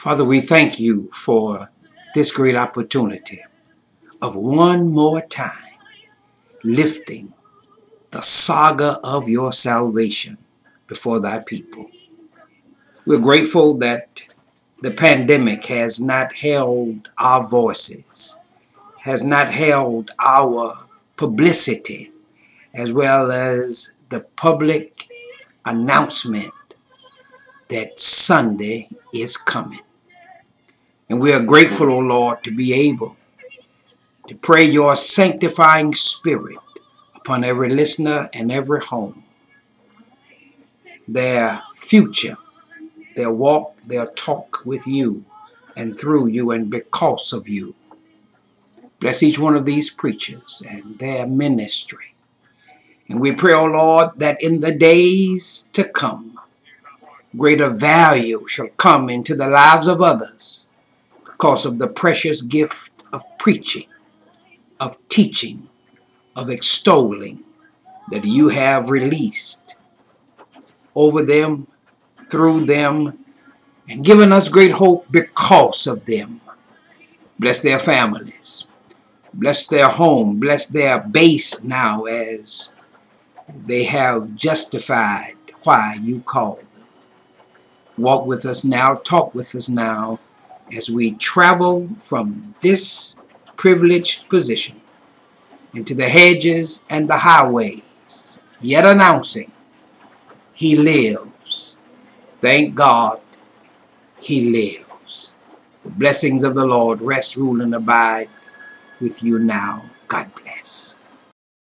Father, we thank you for this great opportunity of one more time lifting the saga of your salvation before thy people. We're grateful that the pandemic has not held our voices, has not held our publicity, as well as the public announcement that Sunday is coming. And we are grateful, O oh Lord, to be able to pray your sanctifying spirit upon every listener and every home. Their future, their walk, their talk with you and through you and because of you. Bless each one of these preachers and their ministry. And we pray, O oh Lord, that in the days to come, greater value shall come into the lives of others because of the precious gift of preaching, of teaching, of extolling that you have released over them, through them, and given us great hope because of them. Bless their families. Bless their home. Bless their base now as they have justified why you called them. Walk with us now, talk with us now as we travel from this privileged position into the hedges and the highways, yet announcing, He lives. Thank God, He lives. The blessings of the Lord rest, rule, and abide with you now. God bless.